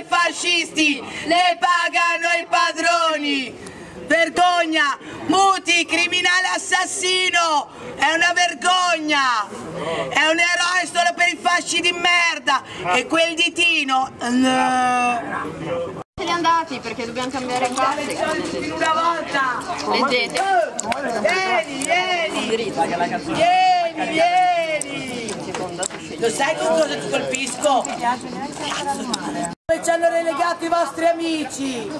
i fascisti, le pagano i padroni. Vergogna! Muti, criminale assassino! È una vergogna! È un eroe solo per i fasci di merda! E quel ditino... No. Se li andati perché dobbiamo cambiare classe. Una volta! Leggete. Vieni, vieni! Vieni, vieni! Lo sai con cosa ti colpisco? Ci hanno relegato i vostri amici?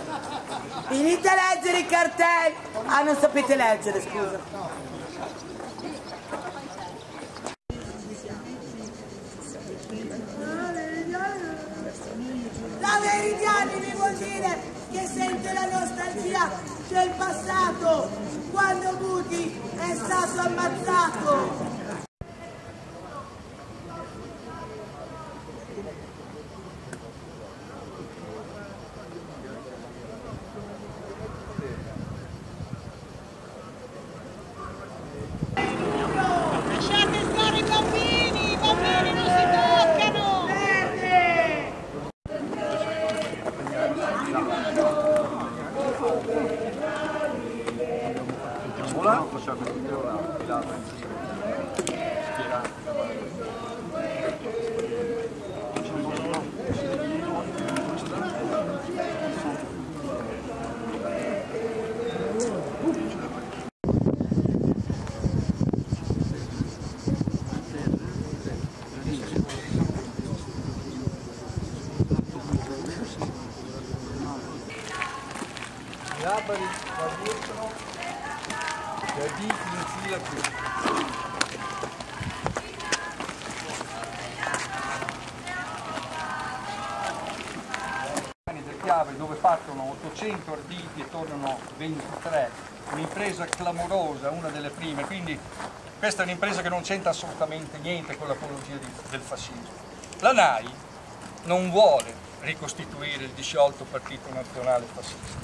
Venite a leggere i cartelli! Ah, non sapete leggere, scusa. La Meridiani vuol dire che sente la nostalgia del passato, quando Buti è stato ammazzato. Milano faceva questo tiro là, filato in cima, Габарь, Вавилкину. Da D in fila qui. Dove partono 800 arditi e tornano 23, un'impresa clamorosa, una delle prime, quindi questa è un'impresa che non c'entra assolutamente niente con l'apologia del fascismo. La NAI non vuole ricostituire il disciolto partito nazionale fascista.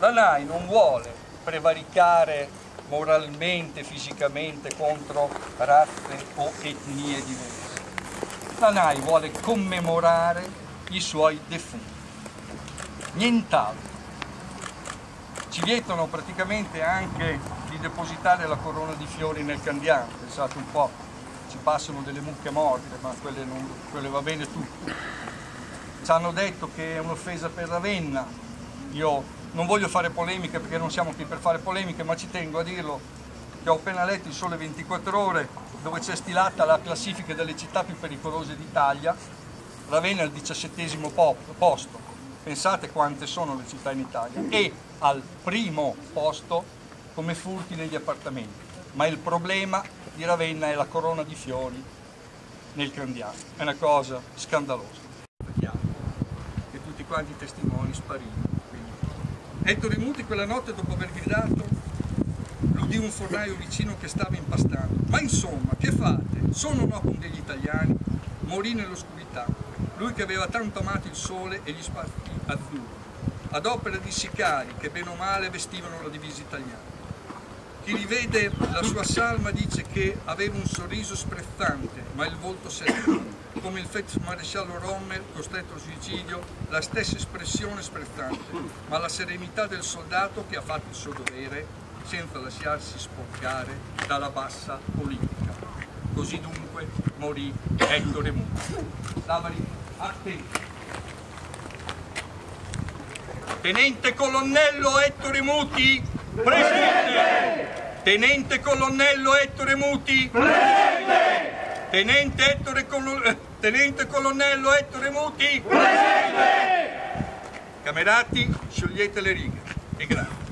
La NAI non vuole prevaricare moralmente, fisicamente contro razze o etnie diverse. La NAI vuole commemorare i suoi defunti. Nient'altro. Ci vietano praticamente anche di depositare la corona di fiori nel candiano, pensate un po', ci passano delle mucche morbide, ma quelle, non- quelle va bene tutto. Ci hanno detto che è un'offesa per Ravenna, io non voglio fare polemiche perché non siamo qui per fare polemiche, ma ci tengo a dirlo che ho appena letto il Sole 24 Ore dove c'è stilata la classifica delle città più pericolose d'Italia, Ravenna è al diciassettesimo po- posto, pensate quante sono le città in Italia, e al primo posto come furti negli appartamenti, ma il problema di Ravenna è la corona di fiori nel Candiano, è una cosa scandalosa. E tutti quanti i testimoni sparivano. Ettore Muti quella notte dopo aver gridato l'udì un fornaio vicino che stava impastando. Ma insomma, che fate? Sono o no con degli italiani? Morì nell'oscurità. Lui che aveva tanto amato il sole e gli spazi azzurri, ad opera di sicari che bene o male vestivano la divisa italiana. Chi rivede la sua salma dice che aveva un sorriso sprezzante, ma il volto sereno. Come il feldmaresciallo Rommel, costretto al suicidio, la stessa espressione sprezzante, ma la serenità del soldato che ha fatto il suo dovere senza lasciarsi sporcare dalla bassa politica. Così dunque morì Ettore Muti. Stavali attenti. Tenente colonnello Ettore Muti, presente. Tenente colonnello Ettore Muti, presente. Tenente, Ettore Collo- eh, Tenente colonnello Ettore Muti, presente. Camerati, sciogliete le righe. E grazie.